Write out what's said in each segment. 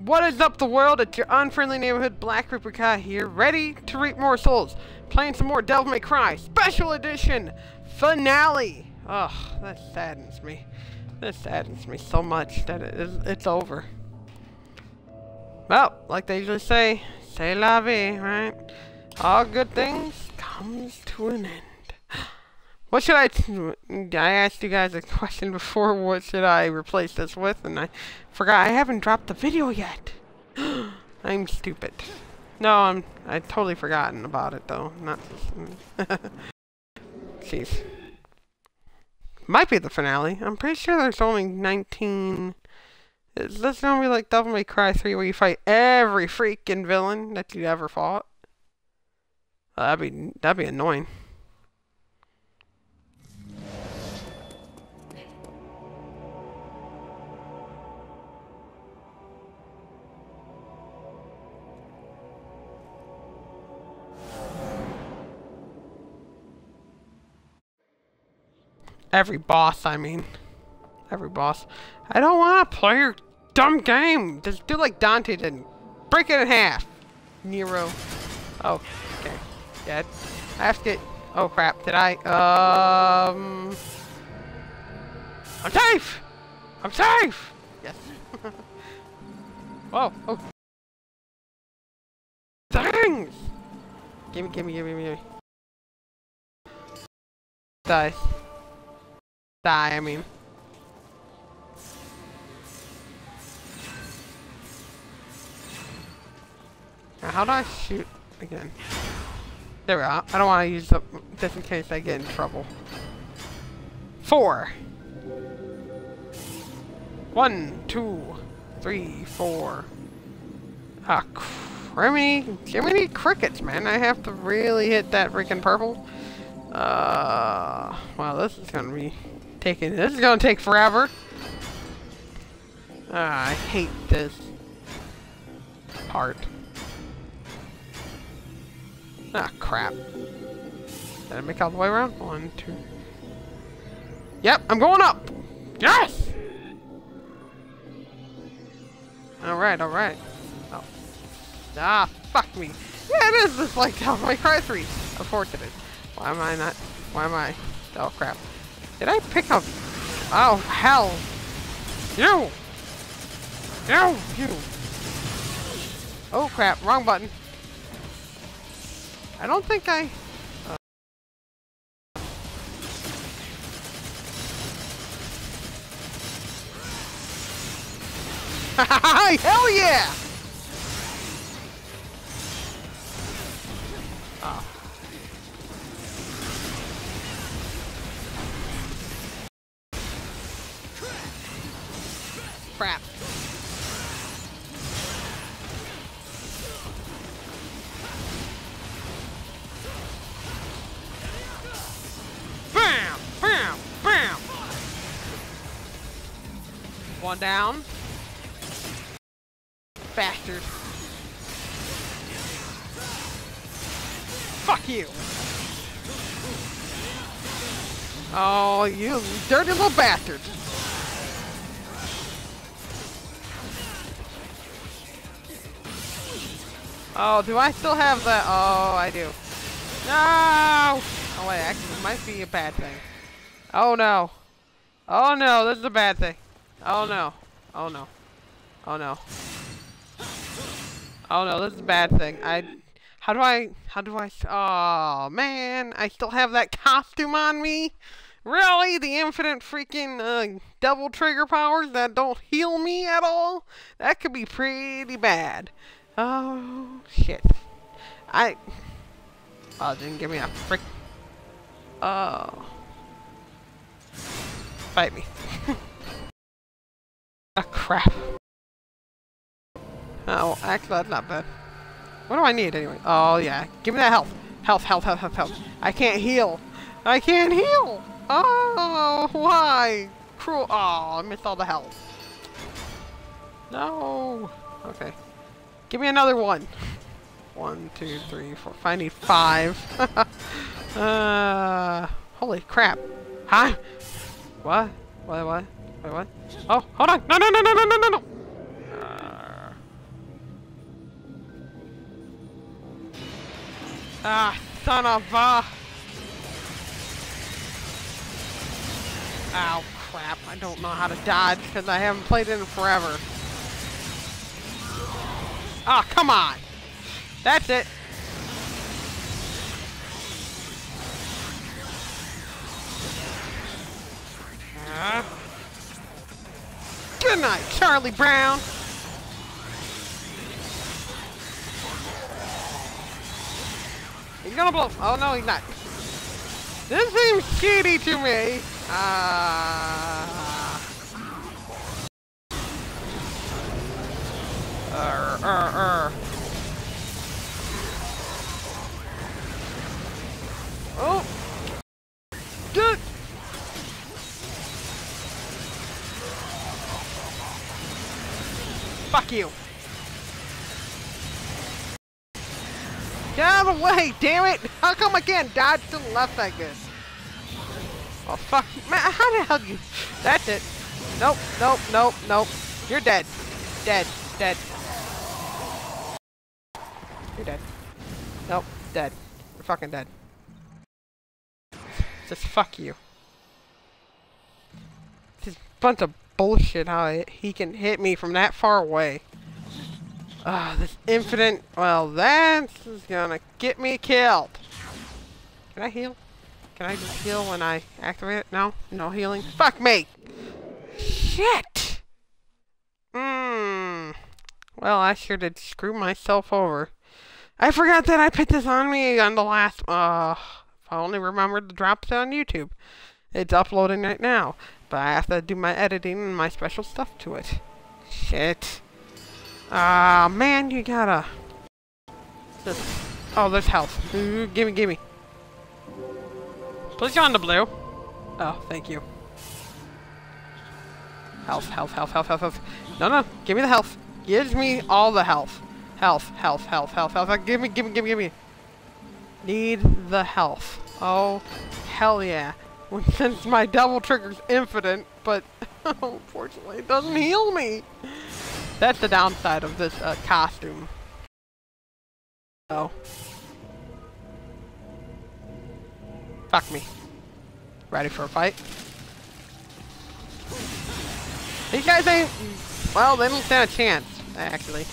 What is up the world? It's your unfriendly neighborhood Black Reaper Kai here, ready to reap more souls. Playing some more Devil May Cry Special Edition Finale. Ugh, that saddens me. That saddens me so much that it is, it's over. Well, like they usually say, say la vie, right? All good things comes to an end. What should I... I asked you guys a question before. What should I replace this with? And I forgot. I haven't dropped the video yet. I'm stupid. No, I'm... I totally forgotten about it, though. Not... Jeez. Might be the finale. I'm pretty sure there's only 19... Is this gonna be like Devil May Cry 3 where you fight every freaking villain that you ever fought? that'd be... That'd be annoying. Every boss, I mean. Every boss. I don't want to play your dumb game. Just do like Dante did. Break it in half. Nero. Oh, okay. Dead. I have to get... Oh, crap. Did I? Um... I'm safe! I'm safe! Yes. Whoa. Oh. Thanks! Gimme, gimme, gimme, gimme. Die. Die, I mean. Now, how do I shoot again? There we go. I don't want to use the just in case I get in trouble. Four. One, two, three, four. Ah, criminy, Jiminy crickets, man. I have to really hit that freaking purple. Uh, well, this is gonna be taking. This is gonna take forever. Ah, I hate this part. Ah, crap. Did I make all the way around? One, two. Yep, I'm going up! Yes! Alright, alright. Oh. Ah, fuck me. Yeah, it is just like Devil May Cry 3. Of course it is. Why am I not? Why am I? Oh, crap. Did I pick up? Oh, hell. You! You! You! Oh, crap. Wrong button. I don't think I... Uh... Hell yeah! Crap. Bam! Bam! Bam! One down. Bastard. Fuck you. Oh, you dirty little bastard. Oh, do I still have that? Oh, I do. No! Oh wait, actually, it might be a bad thing. Oh no. Oh no, this is a bad thing. Oh no. Oh no. Oh no. Oh no, this is a bad thing. I... How do I... How do I... Oh, man. I still have that costume on me? Really? The infinite freaking uh, double trigger powers that don't heal me at all? That could be pretty bad. Oh, shit. I... Oh, didn't give me a frick... Oh. Fight me. oh, crap. Oh, actually, not bad. What do I need anyway? Oh, yeah. Give me that health. Health, health, health, health, health. I can't heal. I can't heal. Oh, why? Cruel. Oh, I missed all the health. No. Okay. Give me another one. One, two, three, four. I need five. uh, holy crap. Huh? What? What? What? Wait, what? Oh, hold on. No, no, no, no, no, no, no, no. Uh, ah, son of a... Ow, crap. I don't know how to dodge because I haven't played it in forever. Ah, oh, come on. That's it. Uh, good night, Charlie Brown. He's gonna blow. Oh no, he's not. This seems shitty to me. Uh. Uh, uh, uh. Oh. Good. Fuck you. Get out of the way, damn it! How come I can't dodge to the left like this? Oh, fuck. Man, how the hell you... That's it. Nope, nope, nope, nope. You're dead. Dead. Dead. You're dead. Nope. Dead. You're fucking dead. Just fuck you. This bunch of bullshit how he can hit me from that far away. Ah, this infinite... Well, that's gonna get me killed. Can I heal? Can I just heal when I activate it? No? No healing? Fuck me! Shit! Mmm. Well, I sure did screw myself over. I forgot that I put this on me on the last... Uh, if I only remembered to drop it on YouTube. It's uploading right now. But I have to do my editing and my special stuff to it. Shit. Ah, uh, man, you gotta... Just... Oh, there's health. Ooh, gimme, gimme. Put you on the blue. Oh, thank you. Health, health, health, health, health, health. No, no, give me the health. Give me all the health. Health, health, health, health, health. Give me, give me, give me, give me. Need the health. Oh, hell yeah. Since my double trigger's infinite, but unfortunately it doesn't heal me. That's the downside of this uh, costume. Oh. Fuck me. Ready for a fight? These guys ain't... Well, they don't stand a chance, actually.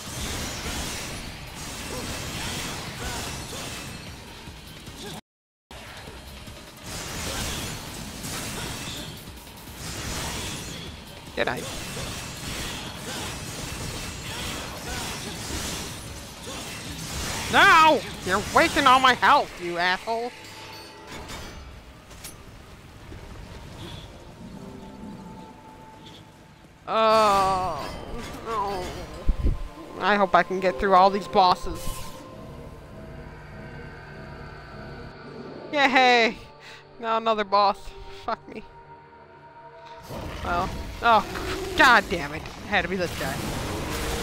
Good night. No! You're wasting all my health, you asshole! Oh, no. I hope I can get through all these bosses. Yay! Now another boss. Fuck me. Well, oh, god damn it. had to be this guy.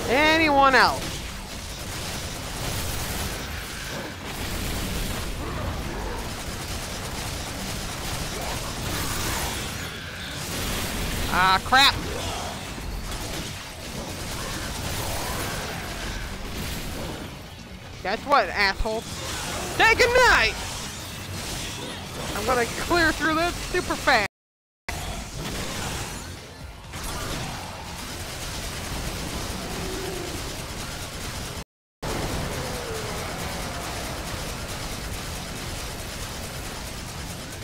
Anyone else? Ah, crap! Guess what, asshole? Say goodnight! I'm gonna clear through this super fast.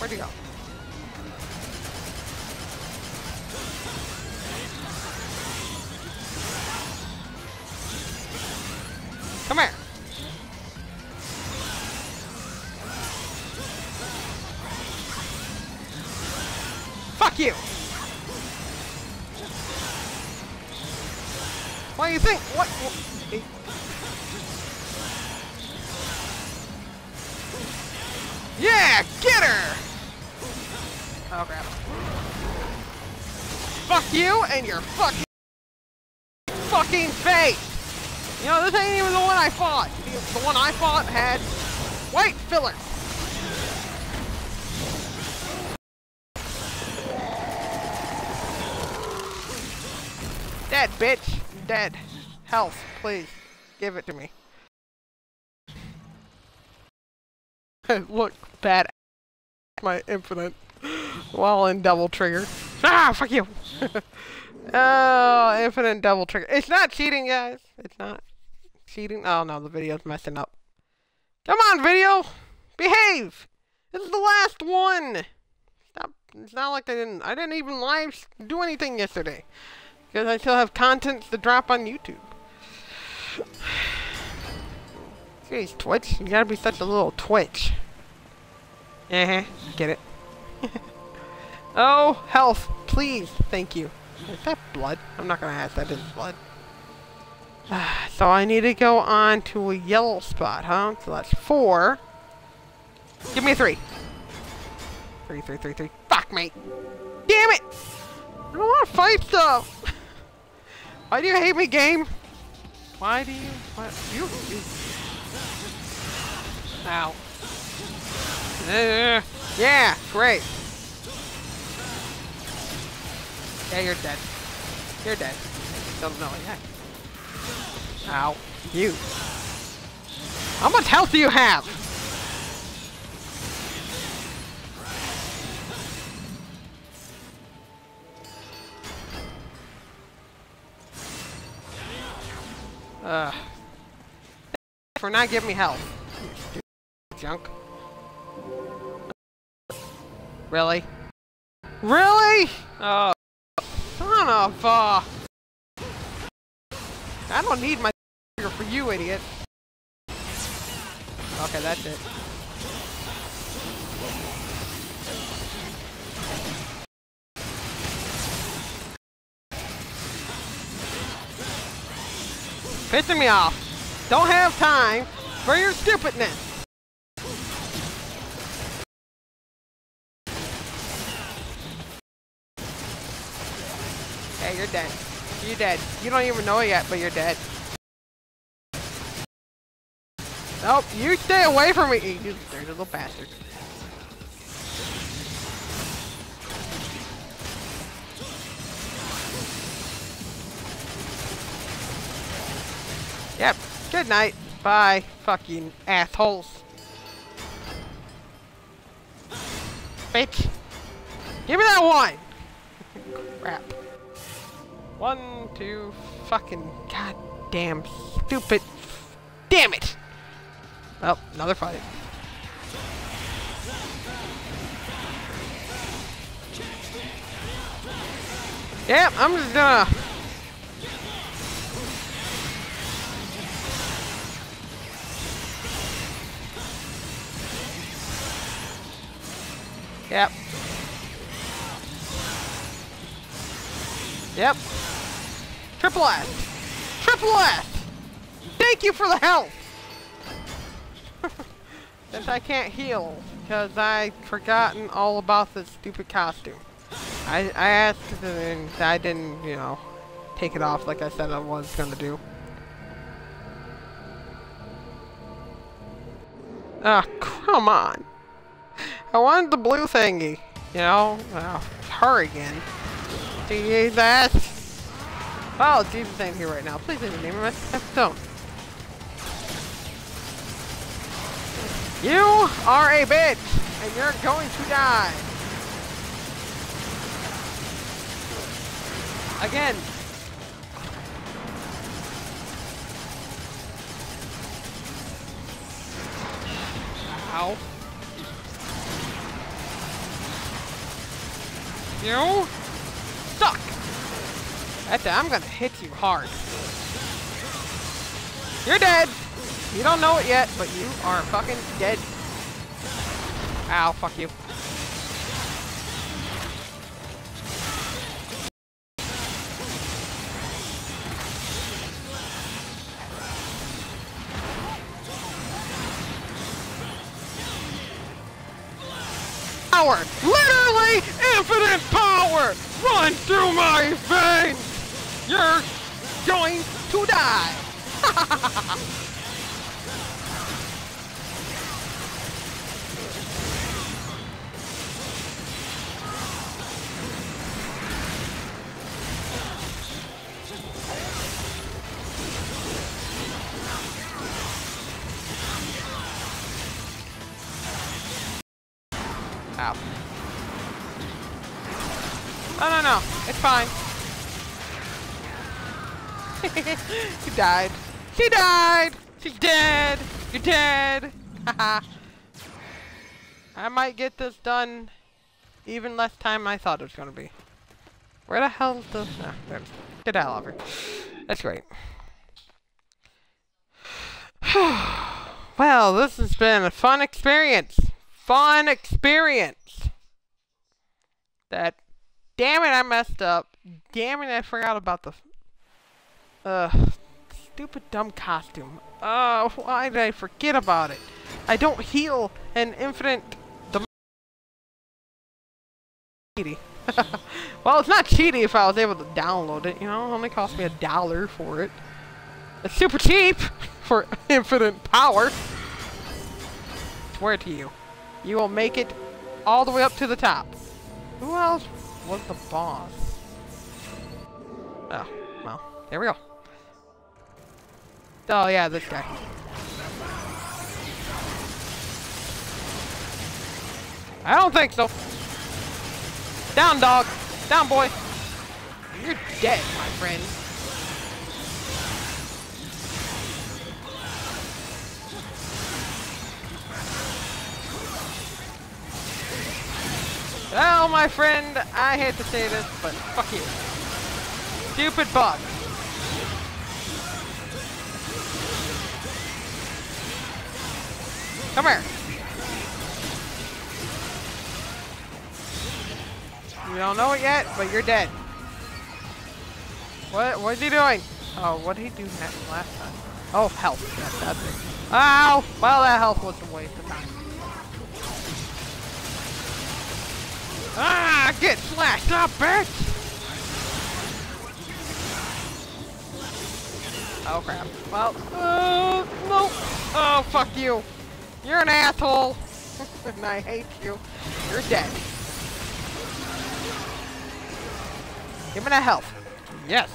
Where'd he go? Come here. Fuck you! What do you think? What? what? And your fucking fucking face! You know, this ain't even the one I fought. The one I fought had white filler. Dead, bitch! Dead. Health, please. Give it to me. look bad. My infinite while in double trigger. Ah, fuck you. oh, infinite double trigger. It's not cheating, guys. It's not cheating. Oh no, the video's messing up. Come on, video, behave. This is the last one. Stop. It's not like I didn't. I didn't even live do anything yesterday because I still have content to drop on YouTube. Jeez, Twitch. You gotta be such a little Twitch. Uh huh. Get it. oh, health, please. Thank you. Is that blood? I'm not gonna ask. That is blood. so I need to go on to a yellow spot, huh? So that's four. Give me a three. Three, three, three, three. Fuck me. Damn it! I don't want to fight stuff. Why do you hate me, game? Why do you? What? You? you Ow. Uh, yeah, great. Yeah, you're dead. You're dead. Don't know yet. Ow. You. How much health do you have? Uh, for not giving me health. Junk. Really? Really? Oh, son of a... I don't need my finger for you, idiot. Okay, that's it. Pissing me off. Don't have time for your stupidness. Okay, you're dead. You're dead. You don't even know it yet, but you're dead. Nope, you stay away from me, you dirty little bastard. Yep, good night. Bye, fucking assholes. Bitch. Give me that one! Crap. One, two, fucking goddamn stupid. Damn it! Oh, another fight. Yep, I'm just gonna... Yep. Yep. Triple S. Triple S! Thank you for the help! Since I can't heal, because I've forgotten all about this stupid costume. I, I asked and I didn't, you know, take it off like I said I was to do. Ah, oh, come on. I wanted the blue thingy. You know, uh, her again. Jesus. Oh, Jesus ain't here right now. Please leave the name of my don't. You are a bitch, and you're going to die. Again. Ow. You. That's. I'm gonna hit you hard. You're dead. You don't know it yet, but you are fucking dead. Ow, fuck you. Power! Literally infinite power! Run through my veins! You're going to die! Ow. No, no, no. It's fine. she died. She died! She's dead! You're dead! I might get this done even less time I thought it was gonna be. Where the hell is the... Ah, there. Get out of here. That's great. well, this has been a fun experience. Fun experience. That... Damn it, I messed up. Damn it, I forgot about the... Uh, stupid dumb costume. Oh, why did I forget about it? I don't heal an infinite cheaty. well, it's not cheaty if I was able to download it, you know? It only cost me a dollar for it. It's super cheap for infinite power. Swear to you. You will make it all the way up to the top. Who else was the boss? Oh, well, there we go. Oh yeah, this guy. I don't think so. Down, dog. Down, boy. You're dead, my friend. Well, my friend, I hate to say this, but fuck you. Stupid bug. Come here. You don't know it yet, but you're dead. What? What's he doing? Oh, what did he do last time? Oh, health. Yeah, that's it. Ow! Well, that health was a waste of time. Ah! Get slashed up, bitch! Oh crap. Well, uh, no. Oh, fuck you. You're an asshole. and I hate you. You're dead. Give me that health. Yes.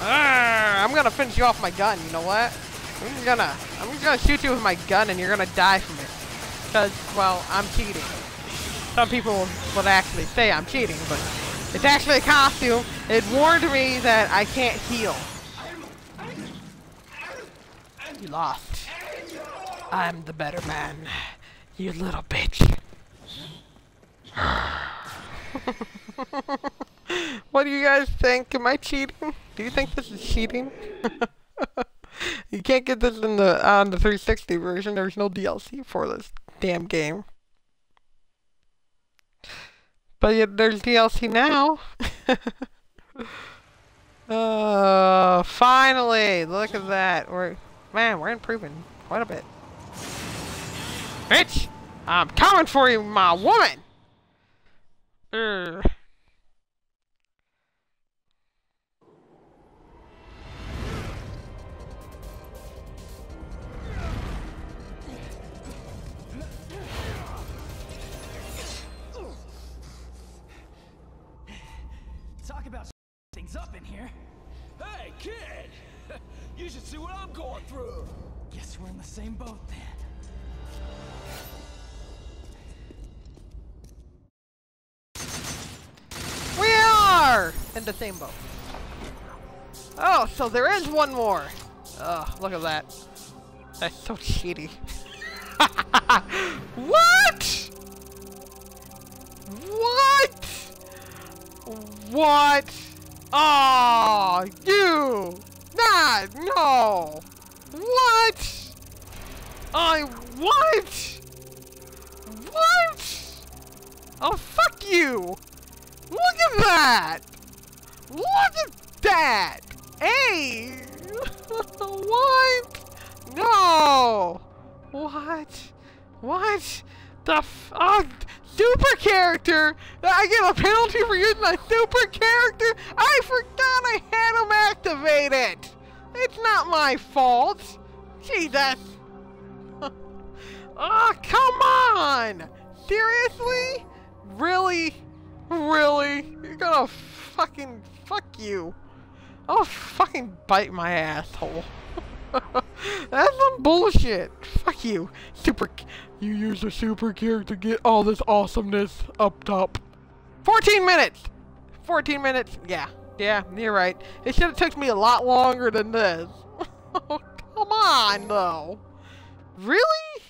Arrgh, I'm gonna finish you off my gun. You know what? I'm gonna, I'm gonna shoot you with my gun, and you're gonna die from it. Because, well, I'm cheating. Some people would actually say I'm cheating, but it's actually a costume. It warned me that I can't heal. You lost. I'm the better man. You little bitch. what do you guys think? Am I cheating? Do you think this is cheating? you can't get this in the on the 360 version. There's no DLC for this damn game. But yet there's DLC now. uh, finally! Look at that. We're man, we're improving quite a bit. Bitch! I'm coming for you, my woman! Urgh. Talk about things up in here. Hey, kid! You should see what I'm going through! Guess we're in the same boat then. In the same boat. Oh, so there is one more. Oh, look at that. That's so cheaty. what? What? What? Oh, you! Not, no! What? I, what? What? Oh, fuck you! Look at that! Look at that! Hey! what? No! What? What? The f- oh, super character! I get a penalty for using a super character? I forgot I had him activated! It's not my fault! Jesus! oh, come on! Seriously? Really? Really? You're gonna fucking fuck you. I'll fucking bite my asshole. That's some bullshit. Fuck you. Super. You use a super character to get all this awesomeness up top. 14 minutes! 14 minutes. Yeah. Yeah, you're right. It should have took me a lot longer than this. Oh, come on, though. Really?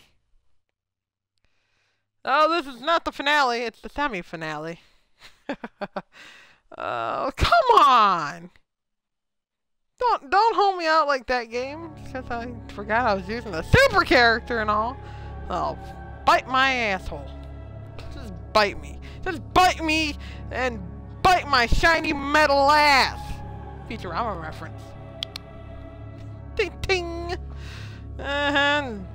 Oh, this is not the finale. It's the semi-finale. oh, come on! Don't don't hold me out like that game because I forgot I was using a super character and all. Oh, bite my asshole. Just bite me. Just bite me and bite my shiny metal ass. Futurama reference. Ting ting. And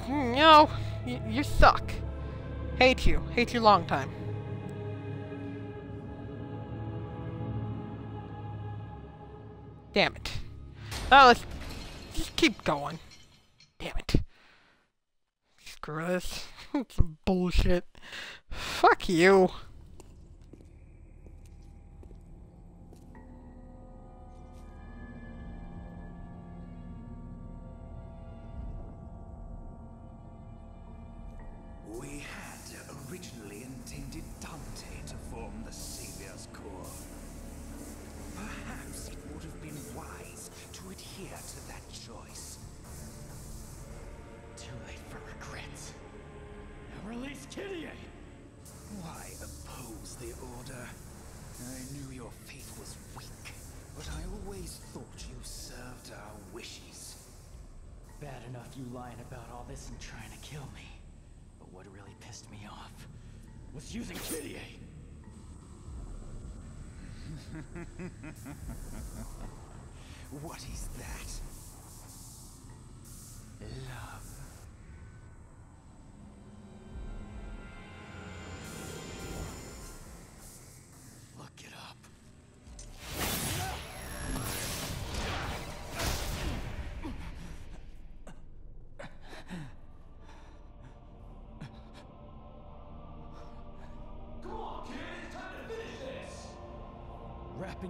uh-huh. you know, you suck. Hate you. Hate you long time. Damn it. Oh, let's just keep going. Damn it. Screw this. Some bullshit. Fuck you. you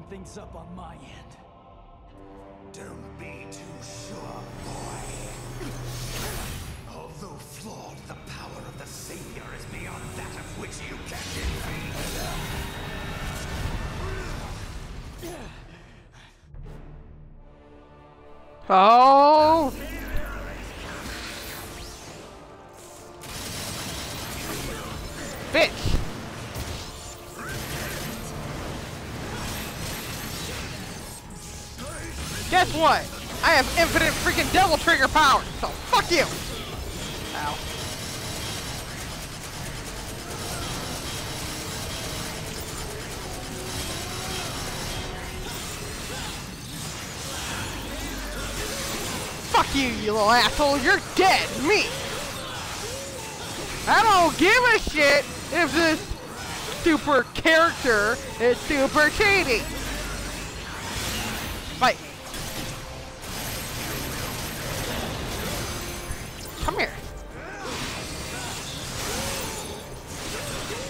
wrapping things up on my end. Don't be too sure, boy. Although flawed, the power of the Savior is beyond that of which you can defeat. Oh! What? I have infinite freaking devil trigger power, so fuck you! Ow. Fuck you, you little asshole! You're dead! Me! I don't give a shit if this super character is super cheating! Fight Come here.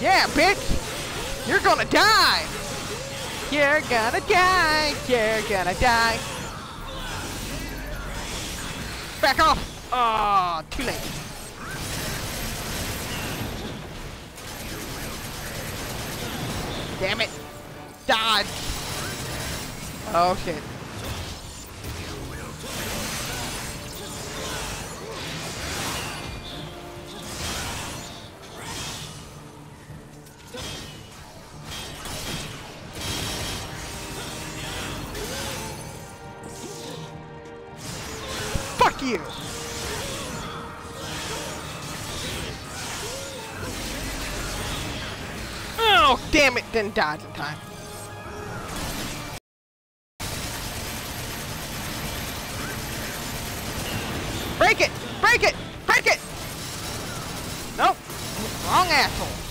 Yeah, bitch! You're gonna die! You're gonna die! You're gonna die! Back off! Oh, too late. Damn it! Dodge! Oh shit. You! Oh, damn it, didn't dodge in time. Break it! Break it! Break it! Nope. Wrong asshole.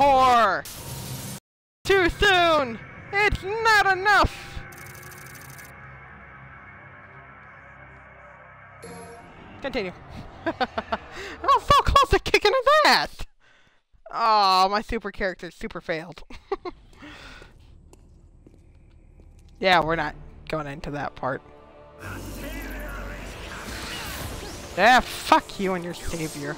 Whore! Too soon! It's not enough! Continue. Was oh, so close to kicking his ass. Oh, my super character super failed. yeah, we're not going into that part. Yeah, fuck you and your savior.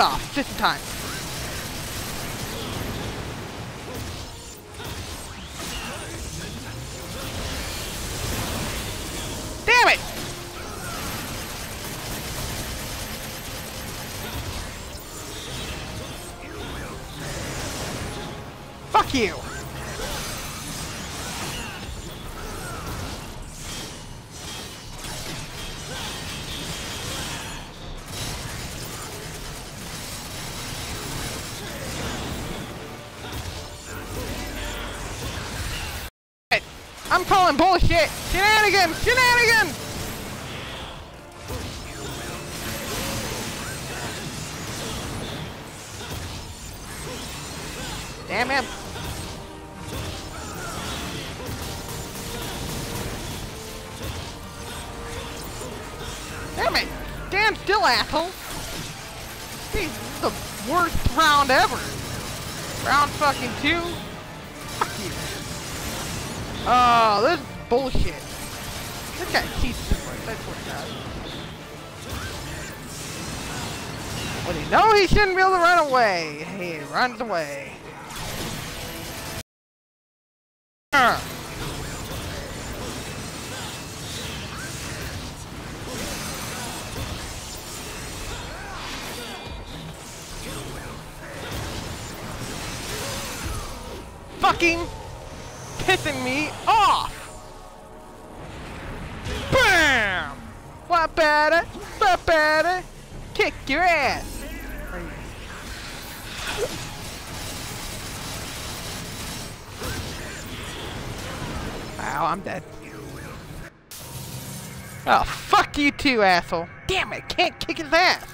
Off, just in time. Shenanigans! Shenanigans! Damn it! Damn it! Stand still, asshole! Is the worst round ever! Round fucking two? Fuck you! Oh, this is bullshit. This guy cheats too much, that's what he does. When he know he shouldn't be able to run away, he runs away. Arr. Too, asshole! Damn it, can't kick his ass!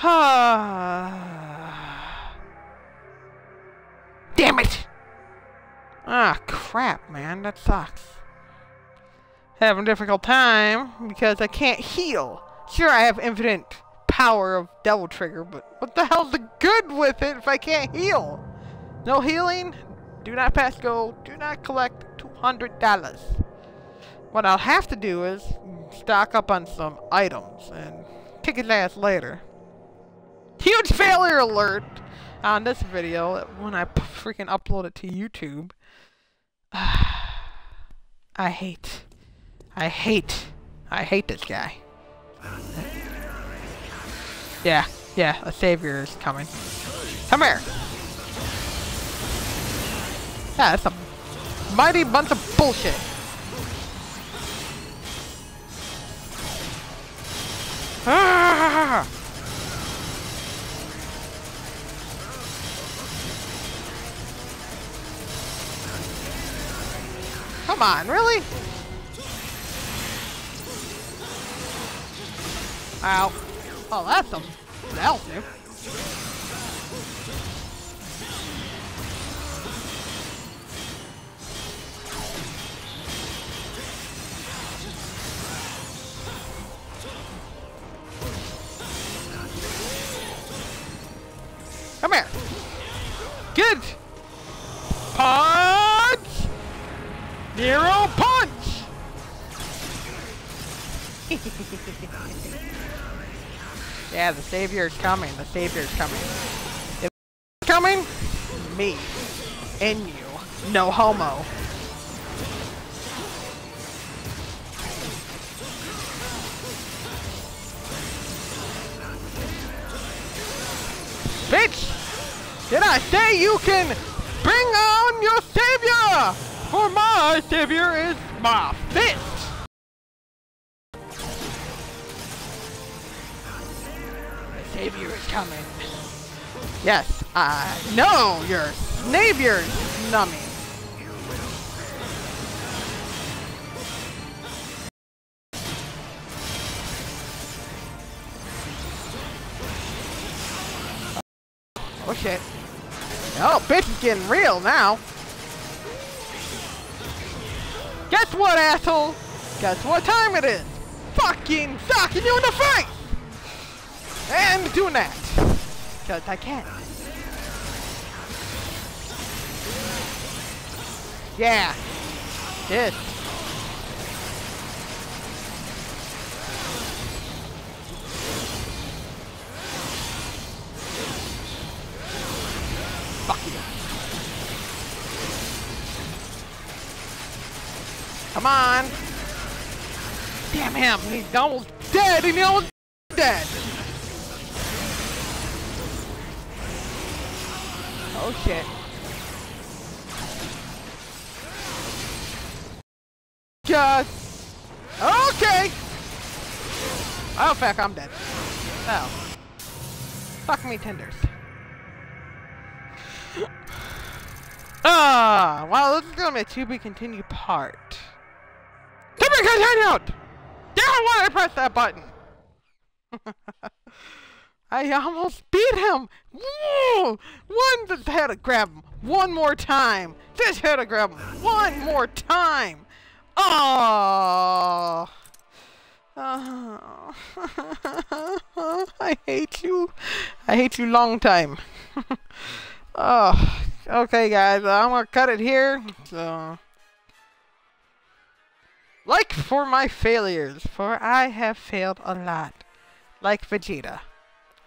Damn it! Ah, crap, man. That sucks. Having a difficult time because I can't heal. Sure, I have infinite power of Devil Trigger, but what the hell's the good with it if I can't heal? No healing? Do not pass go. Do not collect $200. What I'll have to do is stock up on some items and kick his ass later. Huge failure alert! on this video when I freaking upload it to YouTube. I hate, I hate, I hate this guy. Yeah, yeah, a savior is coming. Come here. Yeah, that's a mighty bunch of bullshit. Ah! Come on, really? Ow. Oh, that's some that'll do. Come here. Good. Punch. Nero punch. yeah, the savior's coming. The savior's coming. If coming, me and you, no homo. Did I say you can bring on your savior? For my savior is my fist. Savior is coming. Yes, I know your savior's Is getting real now. Guess what, asshole? Guess what time it is? Fucking socking you in the face! And doing that. Because I can. Yeah. Yes. Come on. Damn him. He's almost dead he's almost dead. Oh shit. God. Okay. Oh fuck, I'm dead. Oh. Fuck me tenders. Ah, wow, this is gonna be a to be continued part. To be continued! Damn, why did I pressed that button? I almost beat him! Woo! One had to grab him one more time. Just had to grab him one more time. Oh. oh. I hate you. I hate you long time. oh. Okay, guys, I'm gonna cut it here. So. Like for my failures, for I have failed a lot. Like Vegeta.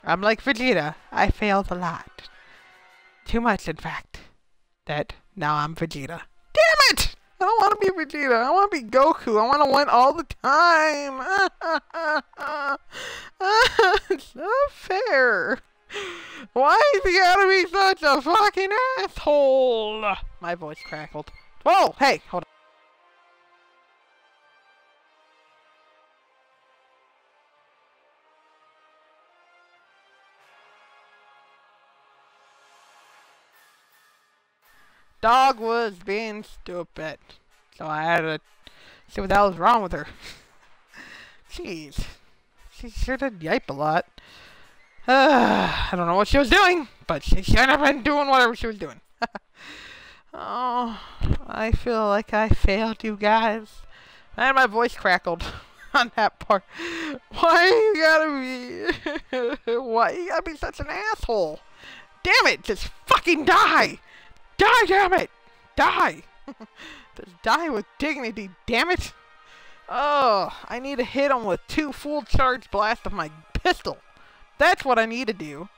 I'm like Vegeta. I failed a lot. Too much, in fact. That now I'm Vegeta. Damn it! I don't want to be Vegeta. I want to be Goku. I want to win all the time. it's not fair. Why is he gotta be such a fucking asshole? My voice crackled. Whoa! Hey, hold on. Dog was being stupid. So I had to see what the hell was wrong with her. Jeez. She sure did yipe a lot. Uh, I don't know what she was doing, but she should have been doing whatever she was doing. oh, I feel like I failed you guys. And my voice crackled on that part. Why you gotta be... Why you gotta be such an asshole? Damn it, just fucking die! Die, damn it! Die! Die with dignity, damn it! Oh, I need to hit him with two full charge blasts of my pistol. That's what I need to do.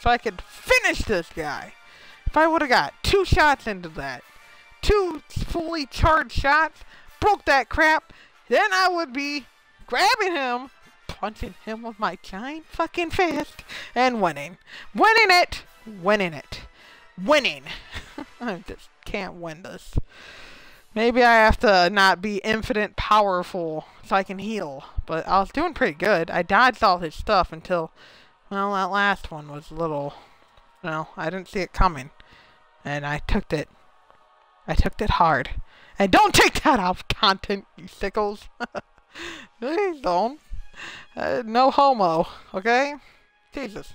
So I can finish this guy. If I would have got two shots into that, two fully charged shots, broke that crap, then I would be grabbing him, punching him with my giant fucking fist, and winning. Winning it! Winning it. Winning! I just can't win this. Maybe I have to not be infinite powerful so I can heal. But I was doing pretty good. I dodged all his stuff until, well, that last one was a little, well, I didn't see it coming. And I took it. I took it hard. And don't take that off content, you sickles. Please don't. Uh, no homo, okay? Jesus.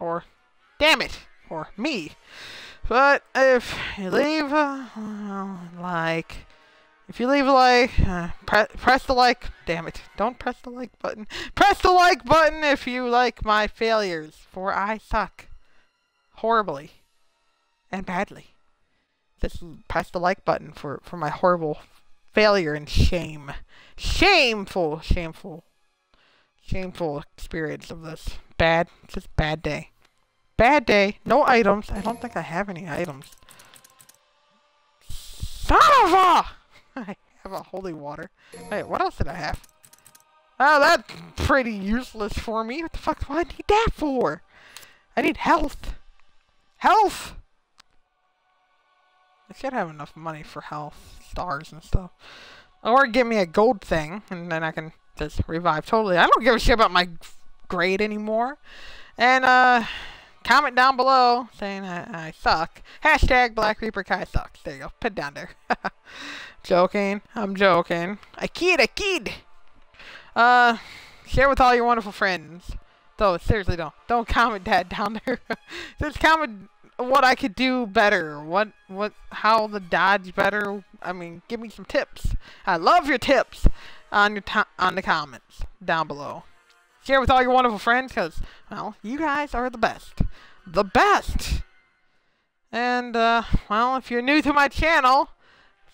Or, damn it or me. But if you leave a like, if you leave a like, uh, pre press the like. Damn it! Don't press the like button. Press the like button if you like my failures, for I suck horribly and badly. Just press the like button for for my horrible failure and shame, shameful, shameful, shameful experience of this bad, just bad day. Bad day. No items. I don't think I have any items. Son of a! I have a holy water. Wait, what else did I have? Oh, that's pretty useless for me. What the fuck do I need that for? I need health. Health! I should have enough money for health, stars and stuff. Or give me a gold thing, and then I can just revive totally. I don't give a shit about my grade anymore. And uh, comment down below saying I, I suck. Hashtag Black Reaper Kai sucks. There you go. Put down there. joking. I'm joking. I kid. I kid. Uh, share with all your wonderful friends. Though seriously, don't don't comment that down there. Just comment what I could do better. What what how the dodge better. I mean, give me some tips. I love your tips on your on the comments down below. Share with all your wonderful friends because well, you guys are the best. The best. And uh well, if you're new to my channel,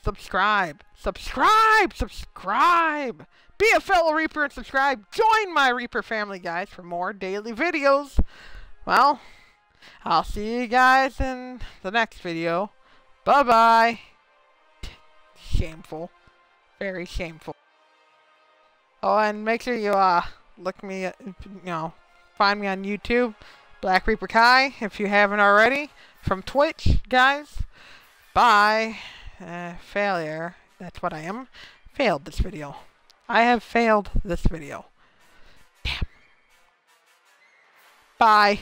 subscribe. Subscribe. Subscribe. Be a fellow Reaper and subscribe. Join my Reaper family, guys, for more daily videos. Well, I'll see you guys in the next video. Bye-bye. Shameful. Very shameful. Oh, and make sure you, uh, look me, you know, find me on YouTube. Black Reaper Kai, if you haven't already. From Twitch, guys. Bye. Uh, failure. That's what I am. Failed this video. I have failed this video. Damn. Bye.